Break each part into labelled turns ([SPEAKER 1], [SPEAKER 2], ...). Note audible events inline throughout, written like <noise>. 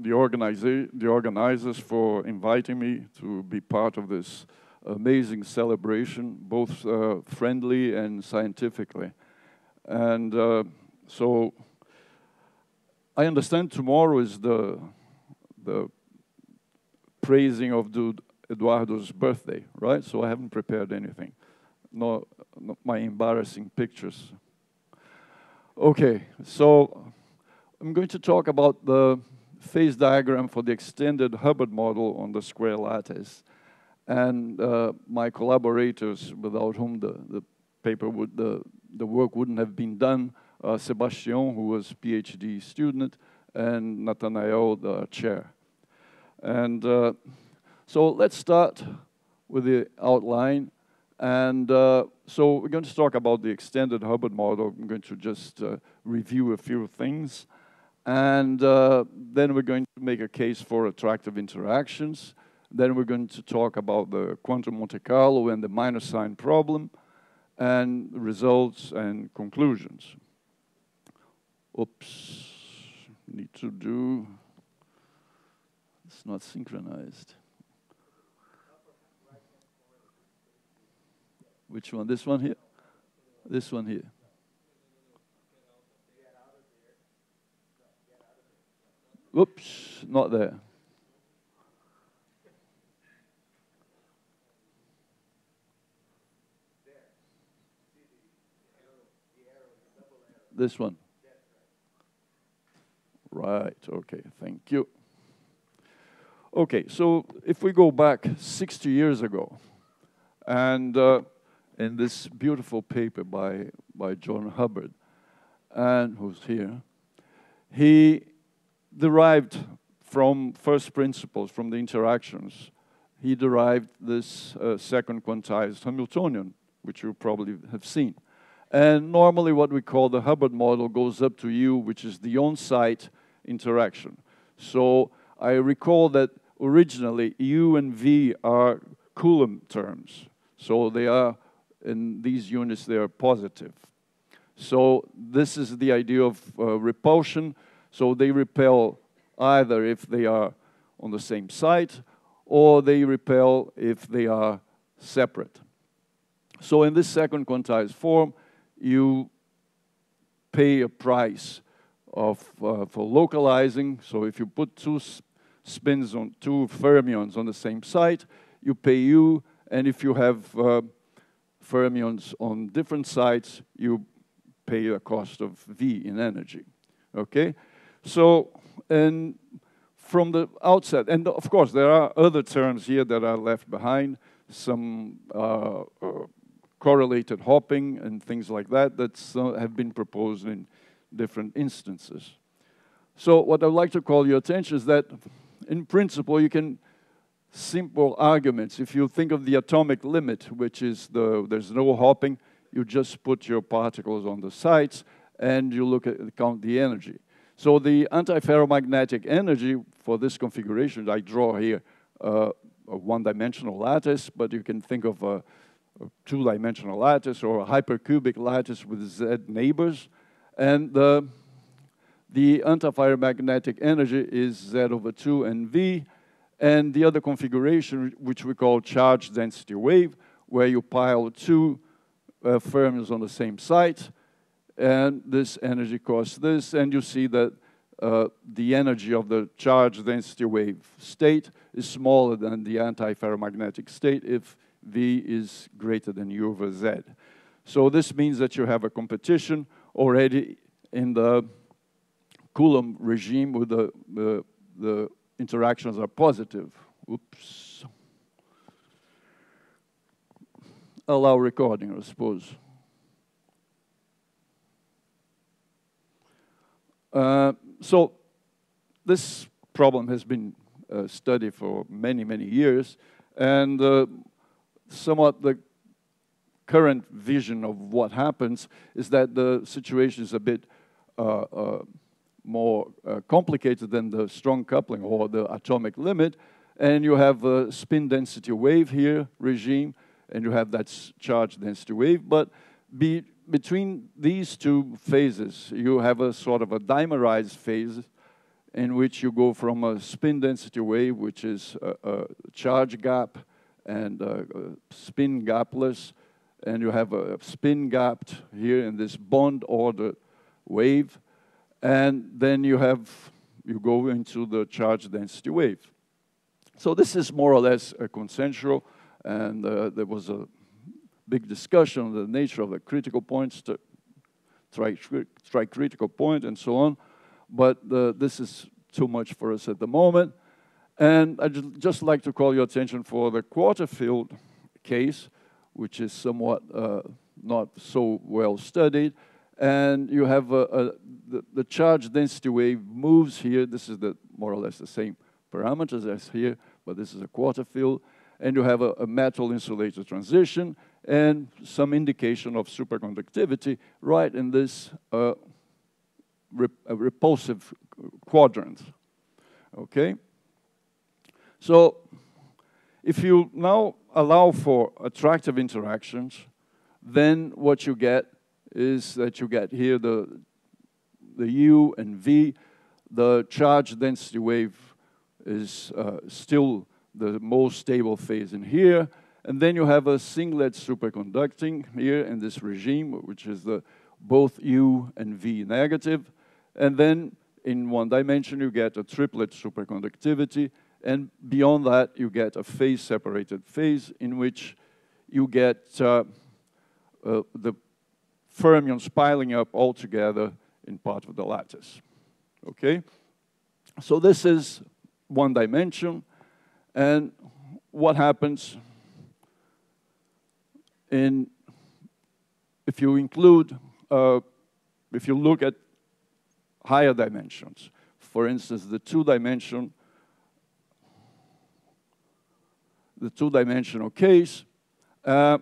[SPEAKER 1] the, the organizers for inviting me to be part of this amazing celebration, both uh, friendly and scientifically. And uh, so I understand tomorrow is the, the praising of dude Eduardo's birthday, right? So I haven't prepared anything, no, no my embarrassing pictures. Okay, so I'm going to talk about the phase diagram for the extended Hubbard model on the square lattice. And uh, my collaborators, without whom the, the paper would, the, the work wouldn't have been done, uh, Sebastian, who was PhD student, and Nathanael, the chair. And uh, so let's start with the outline. And uh, so we're going to talk about the extended Hubbard model. I'm going to just uh, review a few things. And uh, then we're going to make a case for attractive interactions. Then we're going to talk about the quantum Monte Carlo and the minus sign problem, and results and conclusions. Oops, need to do, it's not synchronized. Which one? This one here? This one here. Oops, not there. This one. Right, okay, thank you. Okay, so if we go back 60 years ago, and uh, in this beautiful paper by, by John Hubbard, and who's here, he derived from first principles, from the interactions, he derived this uh, second quantized Hamiltonian, which you probably have seen. And normally what we call the Hubbard model goes up to U, which is the on-site interaction. So I recall that originally U and V are Coulomb terms. So they are, in these units, they are positive. So this is the idea of uh, repulsion. So they repel either if they are on the same site or they repel if they are separate. So in this second quantized form, you pay a price of, uh, for localizing. So if you put two spins on two fermions on the same site, you pay U, and if you have uh, fermions on different sites, you pay a cost of V in energy. Okay? So, and from the outset, and of course there are other terms here that are left behind, some uh, uh, correlated hopping and things like that that uh, have been proposed in different instances. So what I'd like to call your attention is that in principle you can simple arguments. If you think of the atomic limit, which is the there's no hopping, you just put your particles on the sites and you look at count the energy. So the antiferromagnetic energy for this configuration, I draw here uh, a one-dimensional lattice, but you can think of a, a two-dimensional lattice or a hypercubic lattice with Z neighbors. And the, the antiferromagnetic energy is Z over 2 and V. And the other configuration, which we call charge density wave, where you pile two uh, fermions on the same site, and this energy costs this, and you see that uh, the energy of the charge density wave state is smaller than the antiferromagnetic state if V is greater than U over Z. So this means that you have a competition already in the Coulomb regime where the, the, the interactions are positive. Oops. Allow recording, I suppose. So this problem has been uh, studied for many, many years, and uh, somewhat the current vision of what happens is that the situation is a bit uh, uh more uh, complicated than the strong coupling or the atomic limit, and you have a spin density wave here regime, and you have that charge density wave, but be between these two phases, you have a sort of a dimerized phase, in which you go from a spin density wave, which is a, a charge gap, and spin gapless, and you have a spin gapped here in this bond order wave, and then you have, you go into the charge density wave. So this is more or less a consensual, and uh, there was a big discussion on the nature of the critical points, to try, tricritical point and so on, but uh, this is too much for us at the moment. And I'd just like to call your attention for the quarter filled case, which is somewhat uh, not so well studied. And you have a, a, the, the, charge density wave moves here. This is the more or less the same parameters as here, but this is a quarter filled. And you have a, a metal insulator transition and some indication of superconductivity right in this uh, rep repulsive quadrant. Okay? So if you now allow for attractive interactions, then what you get is that you get here the, the U and V. The charge density wave is uh, still the most stable phase in here. And then you have a singlet superconducting here in this regime, which is the both U and V negative. And then in one dimension, you get a triplet superconductivity. And beyond that, you get a phase-separated phase in which you get uh, uh, the fermions piling up all together in part of the lattice. Okay? So this is one dimension. And what happens in, if you include, uh, if you look at higher dimensions, for instance, the two-dimension the two-dimensional case. Uh,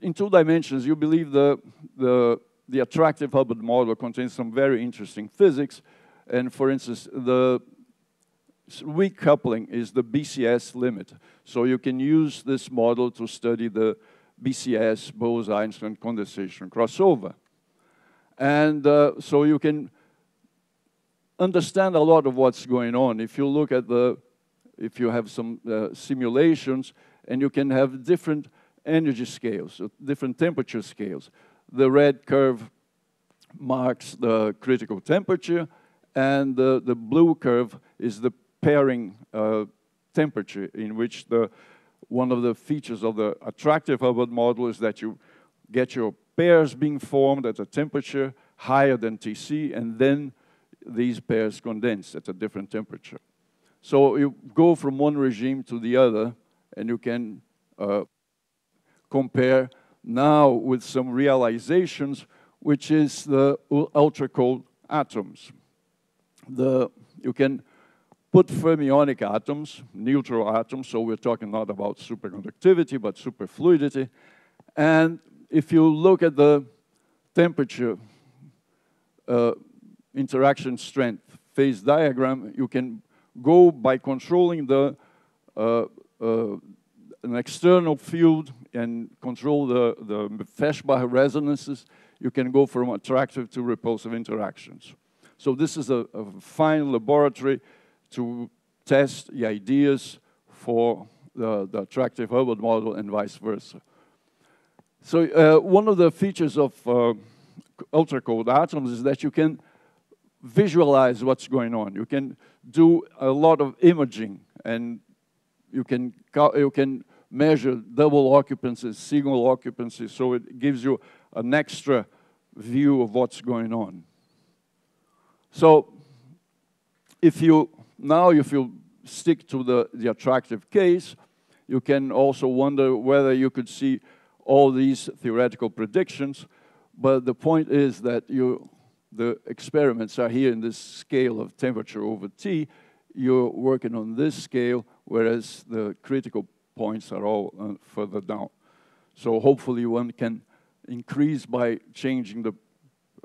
[SPEAKER 1] in two dimensions, you believe the, the, the attractive Hubbard model contains some very interesting physics. And for instance, the weak coupling is the BCS limit. So you can use this model to study the BCS, Bose-Einstein condensation crossover. And uh, so you can understand a lot of what's going on. If you look at the if you have some uh, simulations, and you can have different energy scales, different temperature scales. The red curve marks the critical temperature, and the, the blue curve is the pairing uh, temperature, in which the one of the features of the attractive Hubbard model is that you get your pairs being formed at a temperature higher than Tc, and then these pairs condense at a different temperature. So you go from one regime to the other, and you can uh, compare now with some realizations, which is the ultra cold atoms. The, you can put fermionic atoms, neutral atoms, so we're talking not about superconductivity, but superfluidity. And if you look at the temperature uh, interaction strength phase diagram, you can go by controlling the uh, uh, an external field and control the, the Feshbach resonances, you can go from attractive to repulsive interactions. So this is a, a fine laboratory to test the ideas for the, the attractive Hubbard model and vice versa. So uh, one of the features of uh, ultra-cold atoms is that you can visualize what's going on. You can do a lot of imaging and you can, you can measure double occupancy, single occupancy, so it gives you an extra view of what's going on. So if you, now if you stick to the, the attractive case, you can also wonder whether you could see all these theoretical predictions, but the point is that you the experiments are here in this scale of temperature over T, you're working on this scale, whereas the critical points are all uh, further down. So hopefully one can increase by changing the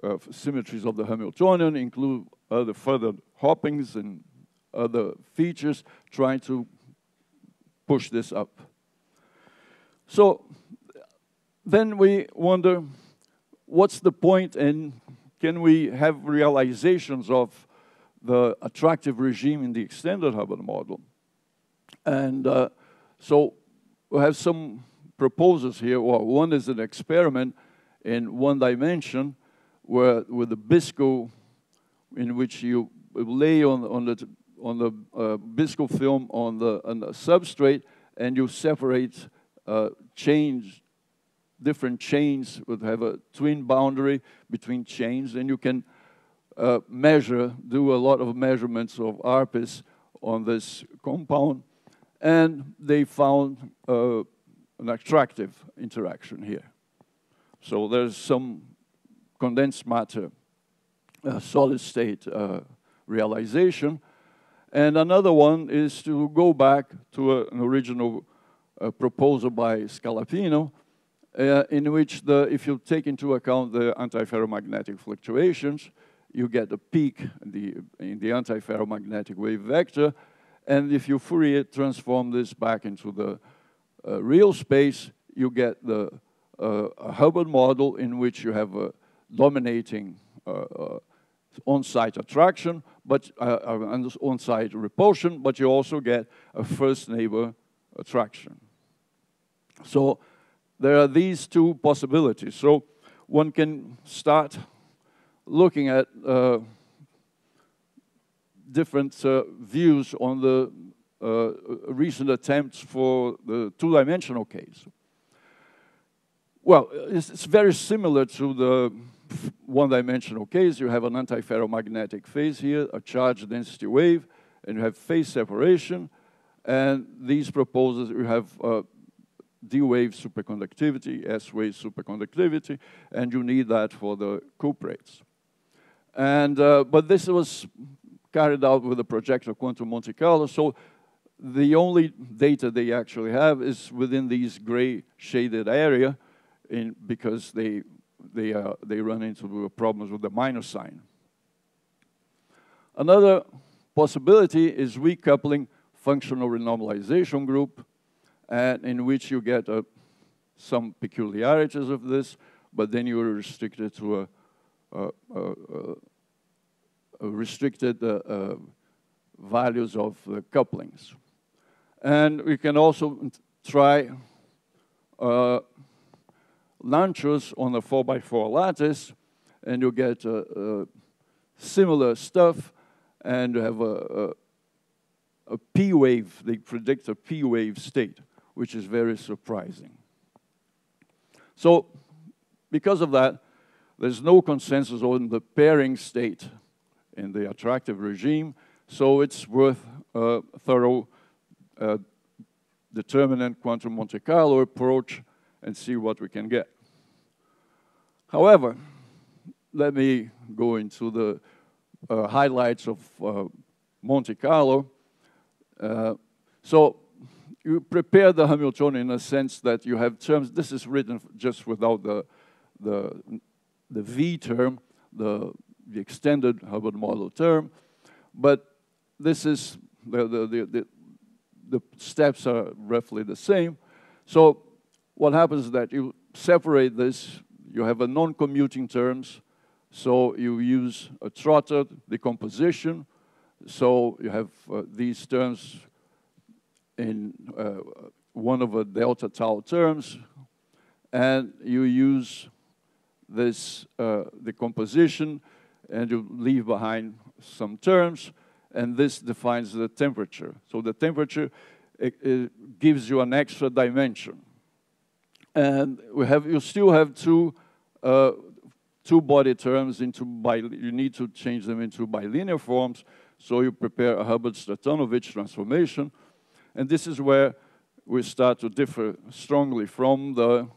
[SPEAKER 1] uh, symmetries of the Hamiltonian, include other further hoppings and other features, trying to push this up. So then we wonder, what's the and can we have realizations of the attractive regime in the extended Hubbard model. And uh, so we have some proposals here. Well, one is an experiment in one dimension where with the BISCO in which you lay on, on the, on the uh, film on the, on the substrate and you separate uh, chains, different chains would have a twin boundary between chains and you can uh, measure, do a lot of measurements of ARPES on this compound and they found uh, an attractive interaction here. So there's some condensed matter, uh, solid state uh, realization. And another one is to go back to an original uh, proposal by Scalapino, uh, in which the, if you take into account the antiferromagnetic fluctuations, you get a peak in the, in the antiferromagnetic wave vector, and if you Fourier transform this back into the uh, real space, you get the uh, Hubbard model in which you have a dominating uh, uh, on-site attraction, but uh, on-site repulsion, but you also get a first neighbor attraction. So there are these two possibilities. So one can start looking at uh, different uh, views on the uh, recent attempts for the two-dimensional case. Well, it's, it's, very similar to the one-dimensional case. You have an antiferromagnetic phase here, a charge density wave, and you have phase separation. And these proposals, you have uh, D-wave superconductivity, S-wave superconductivity, and you need that for the cuprates. And, uh, but this was carried out with the projector quantum Monte Carlo. So the only data they actually have is within these gray shaded area in, because they, they, uh, they run into problems with the minus sign. Another possibility is weak coupling functional renormalization group, and in which you get uh, some peculiarities of this, but then you are restricted to a, a, a, restricted uh, uh, values of couplings. And we can also try uh, Lanczos on a 4x4 lattice, and you get similar stuff, and you have a, a, a P wave, they predict a P wave state, which is very surprising. So, because of that, there's no consensus on the pairing state in the attractive regime, so it's worth a thorough uh, determinant quantum Monte Carlo approach and see what we can get. However, let me go into the uh, highlights of uh, Monte Carlo. Uh, so you prepare the Hamiltonian in a sense that you have terms. This is written just without the, the, the V term, the the extended Hubbard model term. But this is, the, the, the, the, steps are roughly the same. So what happens is that you separate this, you have a non-commuting terms, so you use a trotter decomposition, so you have uh, these terms in uh, one of the delta tau terms, and you use this uh, decomposition and you leave behind some terms, and this defines the temperature. So the temperature it, it gives you an extra dimension. And we have, you still have two, uh, two body terms into, bi you need to change them into bilinear forms, so you prepare a Hubbard-Stratonovich transformation, and this is where we start to differ strongly from the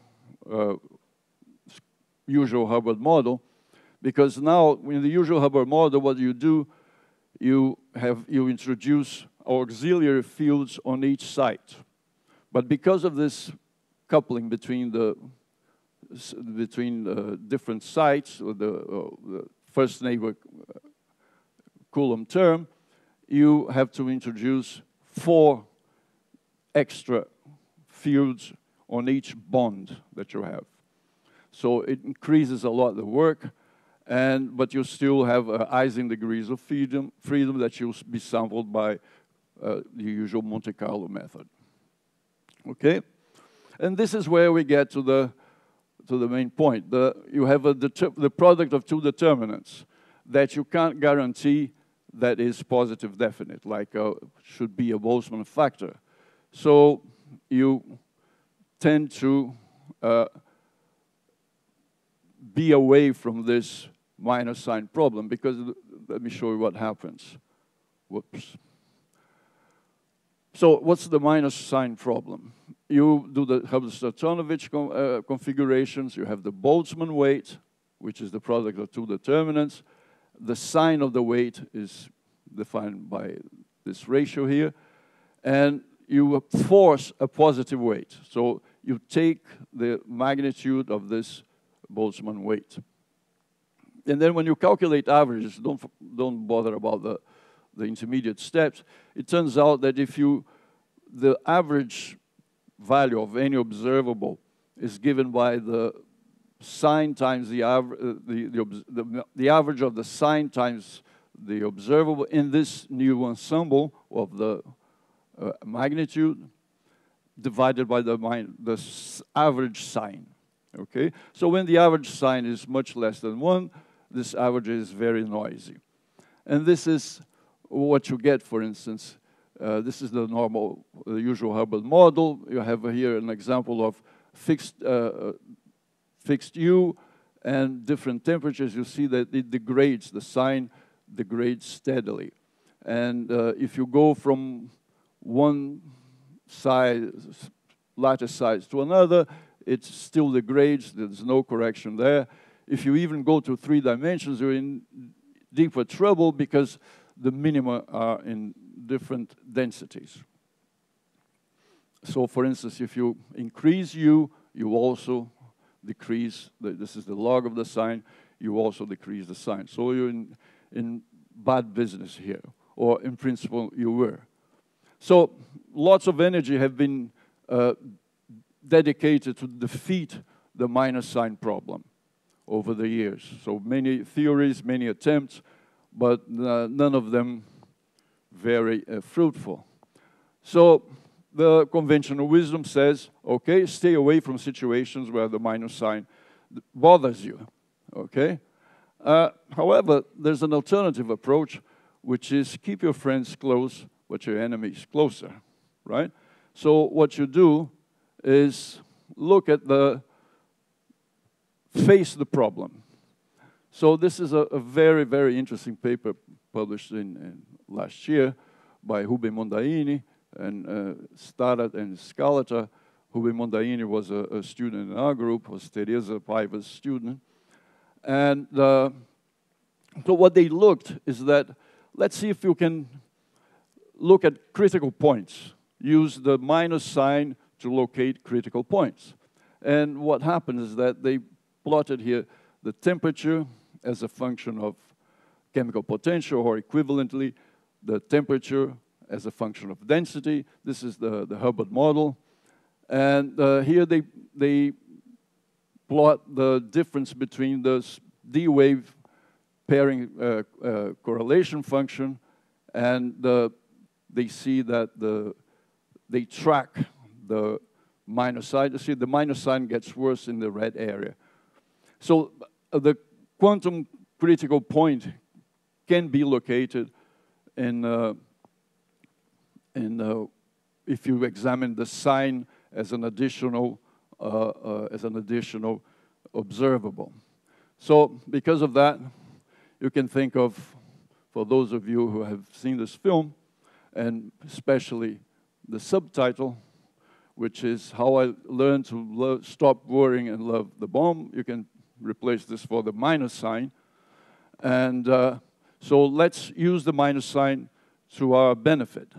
[SPEAKER 1] uh, usual Hubbard model, because now, in the usual Hubbard model, what you do, you, have, you introduce auxiliary fields on each site. But because of this coupling between the between the different sites, or the, uh, the first neighbor uh, Coulomb term, you have to introduce four extra fields on each bond that you have. So it increases a lot the work, and, but you still have uh, Ising degrees of freedom, freedom that you'll be sampled by uh, the usual Monte Carlo method. Okay? And this is where we get to the, to the main point. The, you have a the product of two determinants that you can't guarantee that is positive definite, like uh, should be a Boltzmann factor. So you tend to uh, be away from this minus sign problem because let me show you what happens. Whoops. So what's the minus sign problem? You do the Hubbard-Stratonovich uh, configurations, you have the Boltzmann weight, which is the product of two determinants. The sign of the weight is defined by this ratio here. And you force a positive weight. So you take the magnitude of this Boltzmann weight. And then when you calculate averages, don't, don't bother about the, the intermediate steps. It turns out that if you, the average value of any observable is given by the sign times the, aver uh, the, the, the, average of the sign times the observable in this new ensemble of the uh, magnitude divided by the, the average sign. Okay, so when the average sign is much less than one, this average is very noisy. And this is what you get, for instance. Uh, this is the normal, the usual Hubbard model. You have here an example of fixed, uh, uh, fixed U and different temperatures. You see that it degrades, the sign degrades steadily. And uh, if you go from one size, lattice size to another, it still degrades, there's no correction there. If you even go to three dimensions, you're in deeper trouble because the minima are in different densities. So for instance, if you increase u, you also decrease, the, this is the log of the sign, you also decrease the sign. So you're in, in bad business here, or in principle you were. So lots of energy have been uh, dedicated to defeat the minus sign problem over the years. So many theories, many attempts, but uh, none of them very uh, fruitful. So the conventional wisdom says, okay, stay away from situations where the minus sign bothers you, okay? Uh, however, there's an alternative approach, which is keep your friends close, but your enemies closer, right? So what you do is look at the, face the problem. So this is a, a very, very interesting paper published in, in last year by Rubem Mondaini and uh, Starat and Scalettar. Rubem Mondaini was a, a, student in our group, was Thereza Paiva's student. And uh, so what they looked is that, let's see if you can look at critical points. Use the minus sign to locate critical points. And what happens is that they plotted here the temperature as a function of chemical potential, or equivalently, the temperature as a function of density. This is the, the Hubbard model. And uh, here they, they plot the difference between the D-wave pairing uh, uh, correlation function, and the, they see that the, they track the minus sign. You see, the minus sign gets worse in the red area. So uh, the quantum critical point can be located in, uh, in uh, if you examine the sign as an additional, uh, uh, as an additional observable. So because of that, you can think of, for those of you who have seen this film, and especially the subtitle, which is How I Learned to Stop Worrying and Love the Bomb. You can replace this for the minus sign. And uh, so let's use the minus sign to our benefit.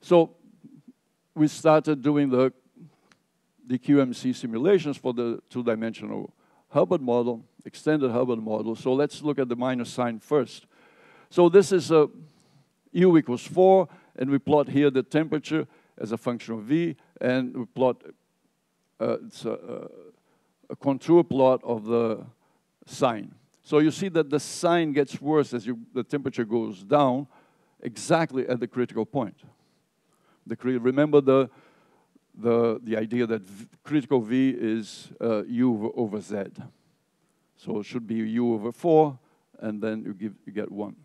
[SPEAKER 1] So we started doing the, the QMC simulations for the two-dimensional Hubbard model, extended Hubbard model. So let's look at the minus sign first. So this is a U equals 4, and we plot here the temperature as a function of V, and we plot uh, it's a, a, contour plot of the sign. So you see that the sign gets worse as you, the temperature goes down exactly at the critical point. The, remember the, the, the idea that v, critical V is uh, U over Z. So it should be U over 4, and then you, give, you get 1.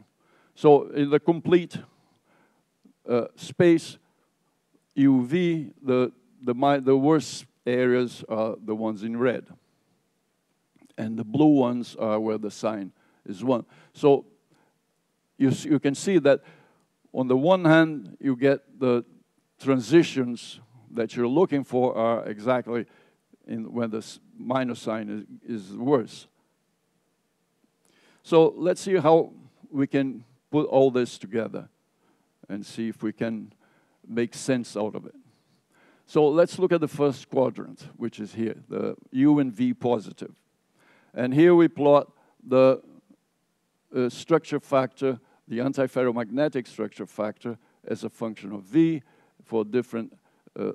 [SPEAKER 1] So in the complete uh, space, UV, the, the, the worst areas are the ones in red. And the blue ones are where the sign is 1. So you, you can see that on the one hand, you get the transitions that you're looking for are exactly in when the minus sign is, is worse. So let's see how we can put all this together and see if we can make sense out of it. So let's look at the first quadrant, which is here, the U and V positive. And here we plot the uh, structure factor, the antiferromagnetic structure factor, as a function of V for different, uh,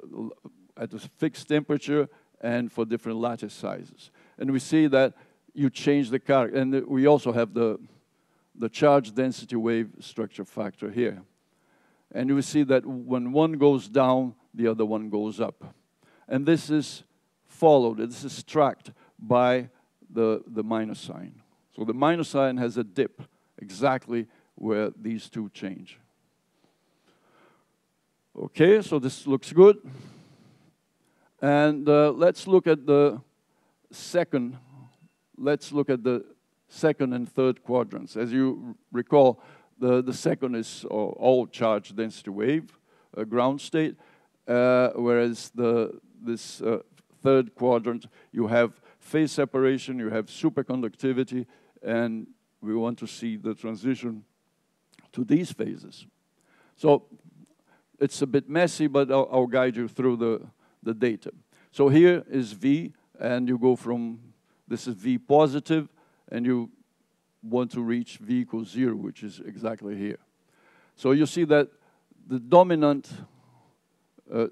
[SPEAKER 1] at a fixed temperature and for different lattice sizes. And we see that you change the character. And we also have the, the charge density wave structure factor here. And you see that when one goes down, the other one goes up. And this is followed, this is tracked by the, the minus sign. So the minus sign has a dip exactly where these two change. Okay, so this looks good. And uh, let's look at the second, let's look at the second and third quadrants. As you recall, the, the second is all charge density wave, uh, ground state, uh, whereas the, this uh, third quadrant, you have phase separation, you have superconductivity, and we want to see the transition to these phases. So it's a bit messy, but I'll, I'll, guide you through the, the data. So here is V, and you go from, this is V positive, and you want to reach V equals zero, which is exactly here. So you see that the dominant uh,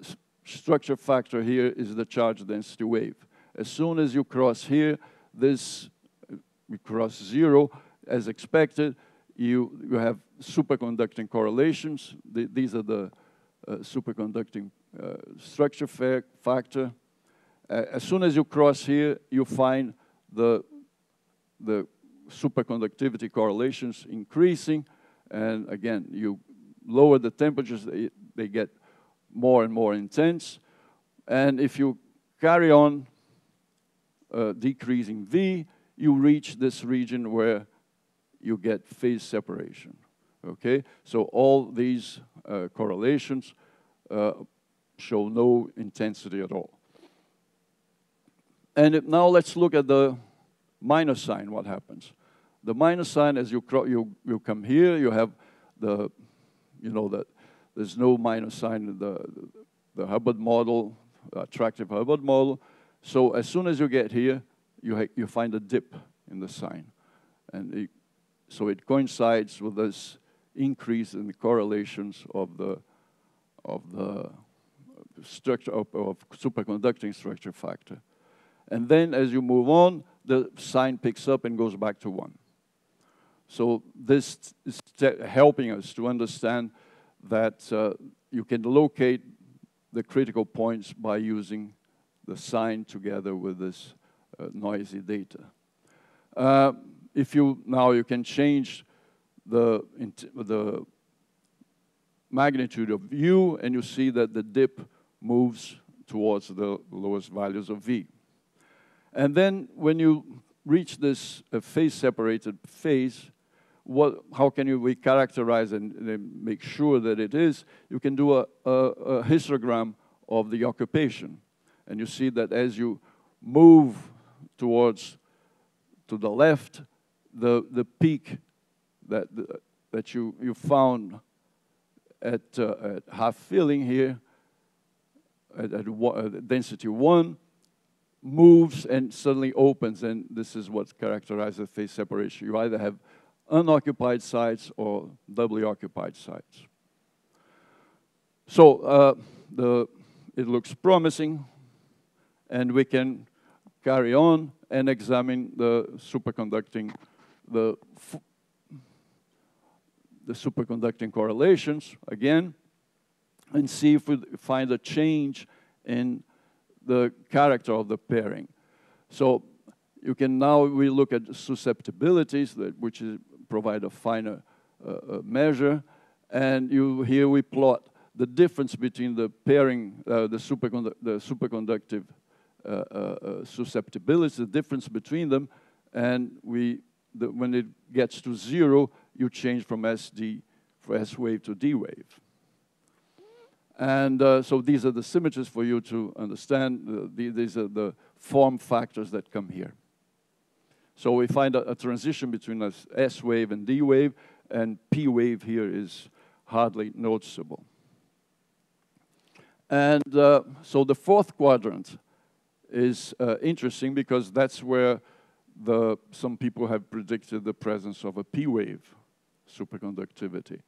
[SPEAKER 1] structure factor here is the charge density wave. As soon as you cross here, this, uh, cross zero, as expected, you, you have superconducting correlations. The, these are the uh, superconducting uh, structure fa factor. Uh, as soon as you cross here, you find the, the superconductivity correlations increasing, and again, you lower the temperatures, they, they get more and more intense. And if you carry on uh, decreasing V, you reach this region where you get phase separation. Okay, so all these uh, correlations uh, show no intensity at all. And now let's look at the minus sign, what happens. The minus sign, as you, you, you come here, you have the, you know, that there's no minus sign in the, the Hubbard model, attractive Hubbard model. So as soon as you get here, you, you find a dip in the sign. And it, so it coincides with this increase in the correlations of the, of the structure of, of superconducting structure factor. And then as you move on, the sign picks up and goes back to one. So this is helping us to understand that uh, you can locate the critical points by using the sign together with this uh, noisy data. Uh, if you now you can change the, the magnitude of U and you see that the dip moves towards the lowest values of V. And then when you reach this uh, phase separated phase, what, how can you we characterize and, and, make sure that it is? You can do a, a, a histogram of the occupation. And you see that as you move towards to the left, the, the peak that, that you, you found at, uh, at half filling here, at, at, at density one, moves and suddenly opens, and this is what characterizes phase separation. You either have unoccupied sites or doubly occupied sites. So uh, the, it looks promising, and we can carry on and examine the superconducting, the, the superconducting correlations again, and see if we find a change in the character of the pairing. So you can now we look at susceptibilities, that, which is, provide a finer uh, uh, measure, and you here we plot the difference between the pairing, uh, the, supercondu the superconductive uh, uh, susceptibility, the difference between them, and we, the, when it gets to zero, you change from SD, for S wave to D wave. And uh, so these are the symmetries for you to understand. The, these are the form factors that come here. So we find a, a transition between a S wave and D wave, and P wave here is hardly noticeable. And uh, so the fourth quadrant is uh, interesting because that's where the, some people have predicted the presence of a P wave superconductivity.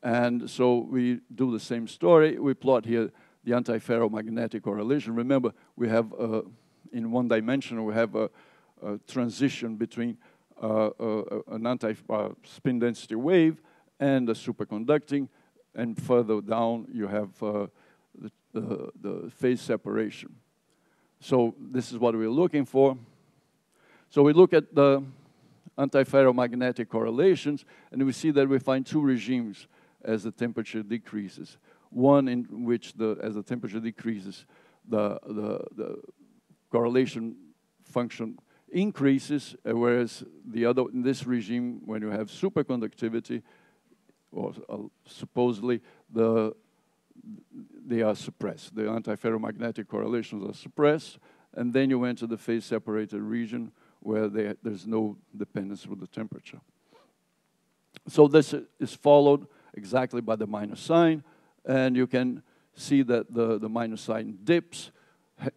[SPEAKER 1] And so we do the same story. We plot here the antiferromagnetic correlation. Remember, we have, uh, in one dimension, we have a, a transition between uh, uh, an anti-spin density wave and a superconducting, and further down you have uh, the, the, the phase separation. So this is what we're looking for. So we look at the antiferromagnetic correlations, and we see that we find two regimes as the temperature decreases. One in which, the, as the temperature decreases, the, the, the correlation function increases, uh, whereas the other, in this regime, when you have superconductivity, or uh, supposedly the they are suppressed. The antiferromagnetic correlations are suppressed, and then you enter the phase-separated region where they, there's no dependence with the temperature. So this is followed exactly by the minus sign, and you can see that the, the minus sign dips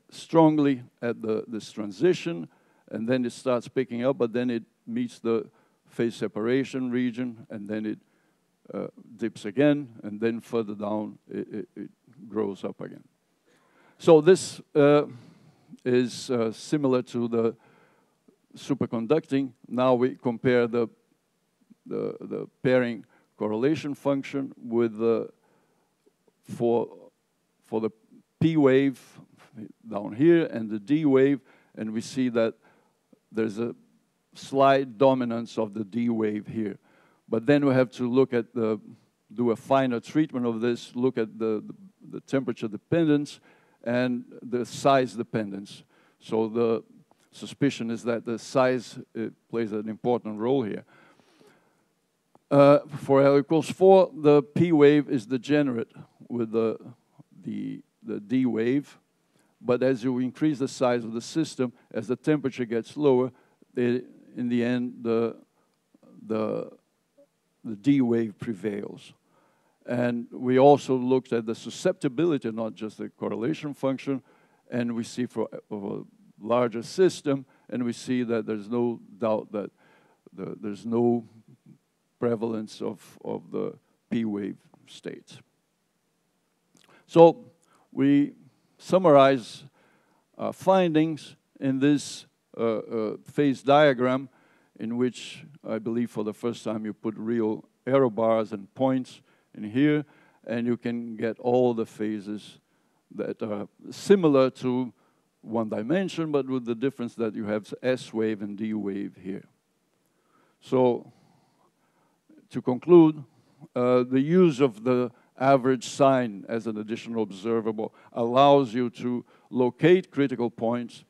[SPEAKER 1] strongly at the, this transition, and then it starts picking up, but then it meets the phase separation region, and then it uh, dips again, and then further down it, it, it grows up again. So this uh, is uh, similar to the superconducting. Now we compare the, the, the pairing correlation function with the, for, for the P wave down here and the D wave, and we see that there's a slight dominance of the D wave here. But then we have to look at the, do a finer treatment of this, look at the, the, the temperature dependence and the size dependence. So the suspicion is that the size plays an important role here. Uh, for L equals 4, the P wave is degenerate with the, the, the D wave. But as you increase the size of the system, as the temperature gets lower, it, in the end, the, the the D wave prevails. And we also looked at the susceptibility, not just the correlation function, and we see for, a larger system, and we see that there's no doubt that the, there's no prevalence of, of the P wave states. So we summarize uh, findings in this uh, uh, phase diagram in which I believe for the first time you put real error bars and points in here, and you can get all the phases that are similar to one dimension, but with the difference that you have S wave and D wave here. So, to conclude, uh, the use of the average sign as an additional observable allows you to locate critical points,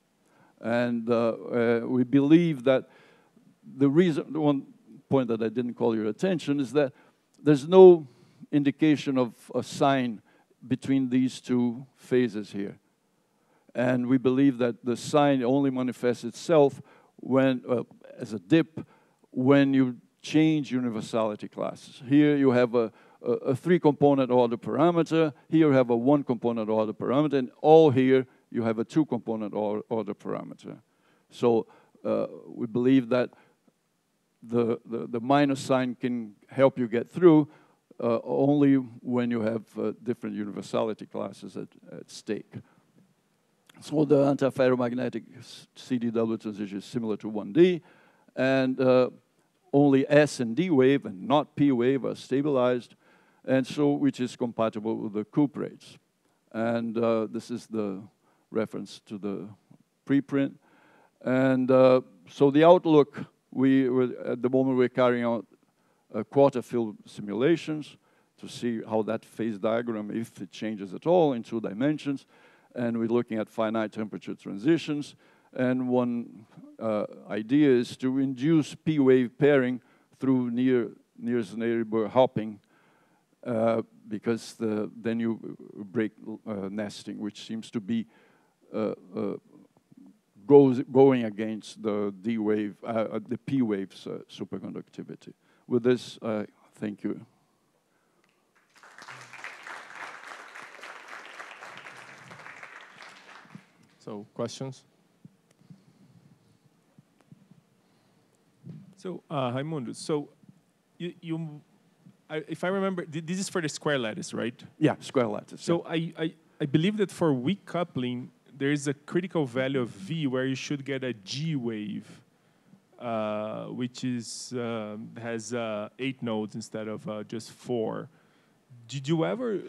[SPEAKER 1] and uh, uh, we believe that the reason, the one point that I didn't call your attention is that there's no indication of a sign between these two phases here. And we believe that the sign only manifests itself when, uh, as a dip when you change universality classes. Here you have a, a, a three-component order parameter. Here you have a one-component order parameter. And all here you have a two-component order parameter. So uh, we believe that the, the, the minus sign can help you get through uh, only when you have uh, different universality classes at, at stake. So the antiferromagnetic CDW transition is similar to 1D, and uh, only S and D wave and not P wave are stabilized, and so which is compatible with the cuprates. And uh, this is the reference to the preprint. And uh, so the outlook, we at the moment we're carrying out uh, quarter filled simulations to see how that phase diagram, if it changes at all in two dimensions. And we're looking at finite temperature transitions. And one uh, idea is to induce P-wave pairing through near, near neighbor hopping uh, because the, then you break uh, nesting, which seems to be uh, uh, goes, going against the D wave, uh, the P wave's superconductivity. With this, thank you.
[SPEAKER 2] So, questions? So, uh, Raimundo, so you, you I, if I remember, this is for the square lattice, right?
[SPEAKER 1] Yeah, square lattice.
[SPEAKER 2] So
[SPEAKER 1] yeah.
[SPEAKER 2] I, I, I believe that for weak coupling, there is a critical value of V where you should get a G wave, uh, which is uh, has uh, eight nodes instead of uh, just four. Did you ever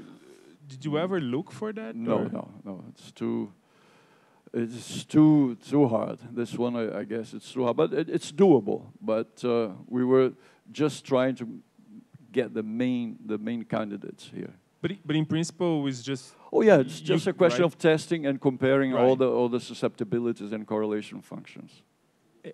[SPEAKER 2] did you ever look for that?
[SPEAKER 1] No, or? no, no. It's too it's too too hard. This one, I, I guess, it's too hard, but it, it's doable. But uh, we were just trying to get the main the main candidates here.
[SPEAKER 2] But, but in principle, it's just.
[SPEAKER 1] Oh yeah, it's just a question right? of testing and comparing right. all the all the susceptibilities and correlation functions. Eh.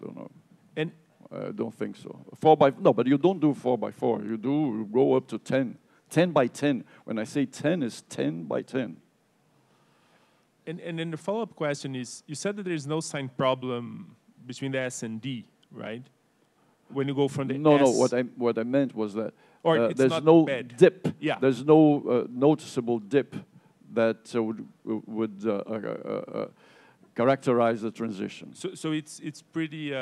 [SPEAKER 1] don't know.
[SPEAKER 2] And
[SPEAKER 1] I don't think so. Four by no, but you don't do four by four. You do you go up to ten. 10 by 10. When I say 10, is 10 by 10.
[SPEAKER 2] And, and then the follow-up question is, you said that there is no sign problem between the S and D, right? When you go from the
[SPEAKER 1] no,
[SPEAKER 2] S
[SPEAKER 1] no. What I what I meant was that
[SPEAKER 2] or uh,
[SPEAKER 1] there's no
[SPEAKER 2] bad.
[SPEAKER 1] dip.
[SPEAKER 2] Yeah.
[SPEAKER 1] There's no uh, noticeable dip that uh, would would uh, uh, uh, characterize the transition.
[SPEAKER 2] So so it's it's pretty.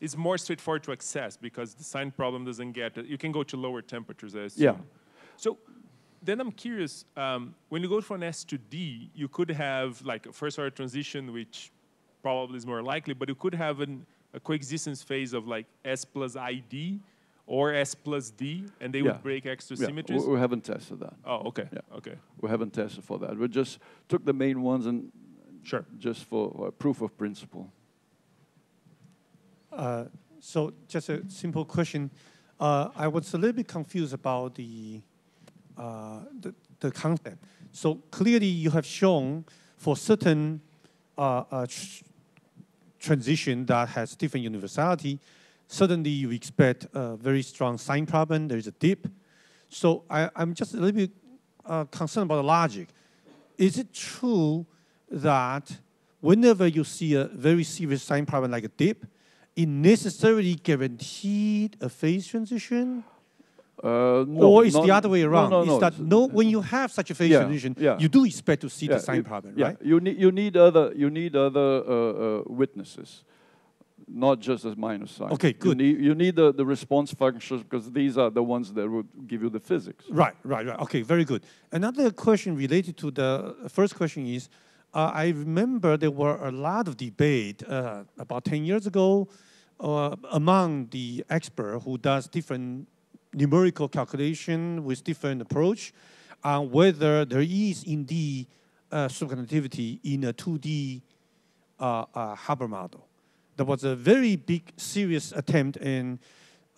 [SPEAKER 2] it's more straightforward to access because the sign problem doesn't get. You can go to lower temperatures, as
[SPEAKER 1] Yeah.
[SPEAKER 2] So then I'm curious, um, when you go from S to D, you could have like a first order transition, which probably is more likely, but you could have an a coexistence phase of like S plus ID or S plus D, and they yeah. would break extra
[SPEAKER 1] yeah.
[SPEAKER 2] symmetries?
[SPEAKER 1] We, we haven't tested that.
[SPEAKER 2] Oh, okay. Yeah. Okay.
[SPEAKER 1] We haven't tested for that. We just took the main ones and
[SPEAKER 2] sure.
[SPEAKER 1] just for uh, proof of principle.
[SPEAKER 3] Uh, so just a simple question. Uh, I was a little bit confused about the, uh, the, the concept. So clearly you have shown for certain uh, uh, transition that has different universality, suddenly you expect a very strong sign problem, there's a dip. So I, am just a little bit uh, concerned about the logic. Is it true that whenever you see a very serious sign problem like a dip, it necessarily guaranteed a phase transition?
[SPEAKER 1] Uh, no,
[SPEAKER 3] or is the other way around?
[SPEAKER 1] No, no,
[SPEAKER 3] is that no, when you have such a phase
[SPEAKER 1] yeah, yeah.
[SPEAKER 3] you do expect to see
[SPEAKER 1] yeah,
[SPEAKER 3] the sign
[SPEAKER 1] you,
[SPEAKER 3] problem,
[SPEAKER 1] yeah.
[SPEAKER 3] right?
[SPEAKER 1] You need you need other you need other uh, uh, witnesses, not just as minus sign.
[SPEAKER 3] Okay, good.
[SPEAKER 1] You need, you need the, the response functions because these are the ones that would give you the physics.
[SPEAKER 3] Right, right, right. Okay, very good. Another question related to the first question is, uh, I remember there were a lot of debate uh, about 10 years ago uh, among the expert who does different numerical calculation with different approach on whether there is indeed uh, superconductivity in a 2D uh, uh, Hubbard model. There was a very big, serious attempt in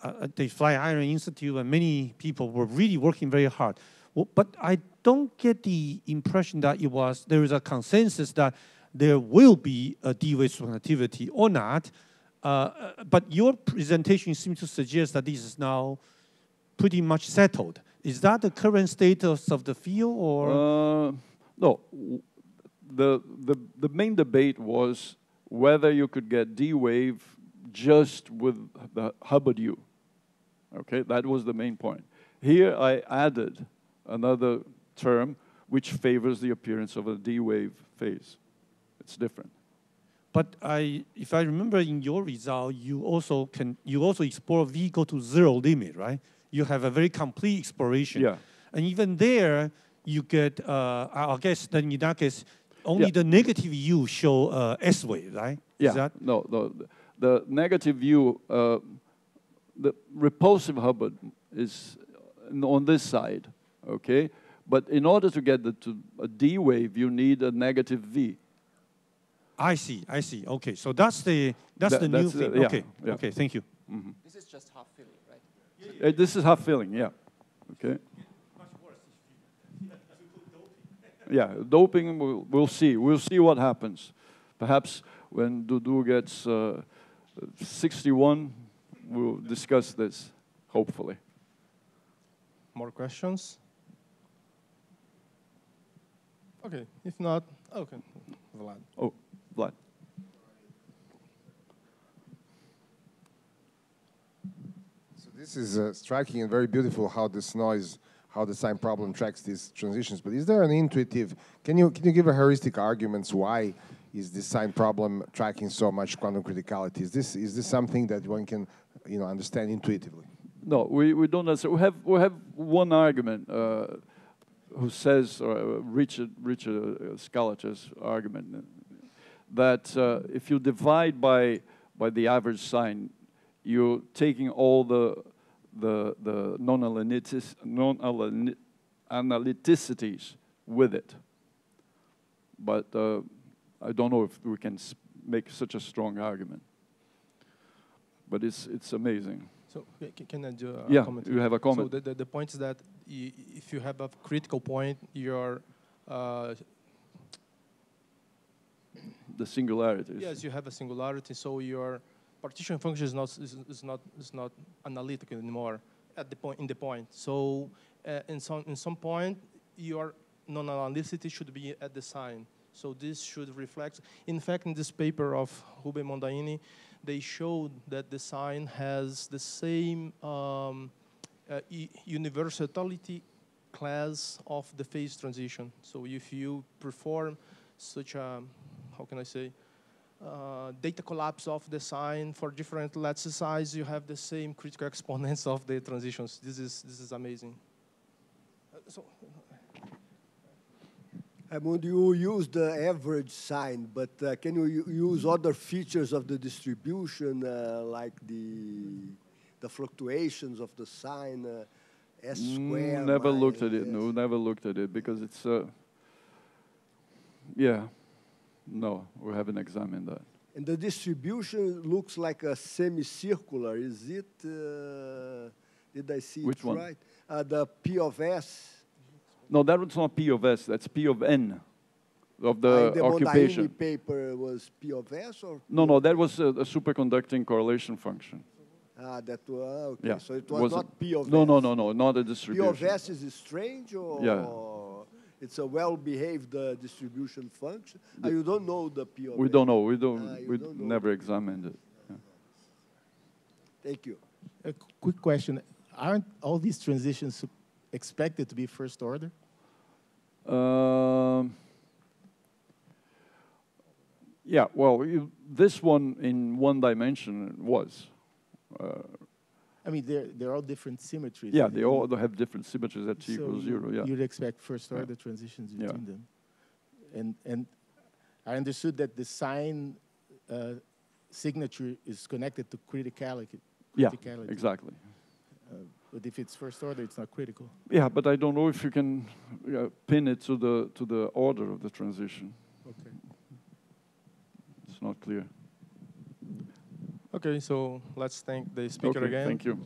[SPEAKER 3] uh, the Iron Institute, and many people were really working very hard. Well, but I don't get the impression that it was there is a consensus that there will be a D-wave superconductivity or not. Uh, uh, but your presentation seems to suggest that this is now pretty much settled. Is that the current status of the field, or?
[SPEAKER 1] Uh, no. The, the, the main debate was whether you could get D wave just with the Hubbard U. Okay, that was the main point. Here I added another term which favors the appearance of a D wave phase. It's different.
[SPEAKER 3] But I, if I remember in your result, you also can you also explore V go to zero limit, right? You have a very complete exploration.
[SPEAKER 1] Yeah.
[SPEAKER 3] And even there, you get, uh, I I guess then in that case, only
[SPEAKER 1] Yeah.
[SPEAKER 3] the negative U show uh, S wave, right?
[SPEAKER 1] Yeah,
[SPEAKER 3] Is that?
[SPEAKER 1] no, no, the, the negative U, uh, the repulsive Hubbard is on this side, okay? But in order to get the, to a D wave, you need a negative V.
[SPEAKER 3] I see, I see. Okay, so that's the that's
[SPEAKER 1] That-
[SPEAKER 3] the new
[SPEAKER 1] the-
[SPEAKER 3] thing.
[SPEAKER 1] yeah,
[SPEAKER 3] okay,
[SPEAKER 1] yeah.
[SPEAKER 3] okay, thank you.
[SPEAKER 4] This is just half filling, right?
[SPEAKER 1] This is half filling, yeah, okay? Yeah, doping, we'll, we'll see. We'll see what happens. Perhaps when Dudu gets uh, 61, we'll discuss this, hopefully.
[SPEAKER 5] More questions? Okay, if not, okay, Vlad.
[SPEAKER 1] Oh, Vlad.
[SPEAKER 6] So this is uh, striking and very beautiful how this noise, how the sign problem tracks these transitions. But is there an intuitive? Can you can you give a heuristic arguments why is this sign problem tracking so much quantum criticality? Is this is this something that one can you know understand intuitively?
[SPEAKER 1] No, we, we don't necessarily. We have, we have one argument uh, who says, or uh, Richard, Richard uh, Scalettar's argument, uh, that uh, if you divide by, by the average sign, you're taking all the, the, the non-analyticities with it. But uh, I don't know if we can make such a strong argument. But it's, it's amazing.
[SPEAKER 5] So ca- ca- can I do a
[SPEAKER 1] Yeah,
[SPEAKER 5] comment?
[SPEAKER 1] you have a comment.
[SPEAKER 5] So the, the, the point is that if you have a critical point, your uh,
[SPEAKER 1] the singularities.
[SPEAKER 5] yes, you have a singularity. So your partition function is not is, is not is not analytical anymore at the point in the point. So uh, in some in some point, your non-analyticity should be at the sign. So this should reflect. In fact, in this paper of Rubem Mondaini, they showed that the sign has the same um, uh, universality class of the phase transition. So if you perform such a, how can I say, uh, data collapse of the sign for different lattice size, you have the same critical <laughs> exponents of the transitions. This is this is amazing. Uh, so
[SPEAKER 7] Edmund, you use the average sign, but uh, can you use other features of the distribution, uh, like the the fluctuations of the sign, uh, S square?
[SPEAKER 1] never looked at
[SPEAKER 7] minus
[SPEAKER 1] it. No, never looked at it because it's. Uh, yeah, no, we haven't examined that.
[SPEAKER 7] And the distribution looks like a semicircular. Is it? Uh, did I see
[SPEAKER 1] Which
[SPEAKER 7] it
[SPEAKER 1] one?
[SPEAKER 7] right? Uh, the P of S.
[SPEAKER 1] No, that was not P of S. That's P of N, of
[SPEAKER 7] uh,
[SPEAKER 1] the
[SPEAKER 7] in the
[SPEAKER 1] occupation.
[SPEAKER 7] Mondaini paper was P of S or?
[SPEAKER 1] No, no, that was a, a superconducting correlation function.
[SPEAKER 7] Ah, that was okay.
[SPEAKER 1] Yeah,
[SPEAKER 7] So it was
[SPEAKER 1] wasn't-
[SPEAKER 7] not P of
[SPEAKER 1] No,
[SPEAKER 7] S.
[SPEAKER 1] no, no, no, not a distribution.
[SPEAKER 7] P of S is strange or
[SPEAKER 1] Yeah.
[SPEAKER 7] It's a well-behaved uh, distribution function? Ah, you don't know the P of
[SPEAKER 1] We don't know. We don't.
[SPEAKER 7] You
[SPEAKER 1] we
[SPEAKER 7] don't know.
[SPEAKER 1] never examined it.
[SPEAKER 7] Thank you.
[SPEAKER 4] A qu- quick question. Aren't all these transitions expected to be first order?
[SPEAKER 1] Um, yeah, well, you, this one in one dimension was.
[SPEAKER 4] I mean, they're, they're all different symmetries.
[SPEAKER 1] Yeah, they all have different symmetries at T
[SPEAKER 4] so
[SPEAKER 1] equals zero. Yeah.
[SPEAKER 4] You'd expect first
[SPEAKER 1] Yeah.
[SPEAKER 4] order transitions
[SPEAKER 1] Yeah.
[SPEAKER 4] between them. And, and I understood that the sign uh, signature is connected to criticality.
[SPEAKER 1] Yeah, exactly.
[SPEAKER 4] Uh, but if it's first order, it's not critical.
[SPEAKER 1] Yeah, but I don't know if you can uh, pin it to the to the order of the transition.
[SPEAKER 4] Okay.
[SPEAKER 1] It's not clear.
[SPEAKER 5] Okay, so let's thank the speaker
[SPEAKER 1] okay,
[SPEAKER 5] again.
[SPEAKER 1] Thank you.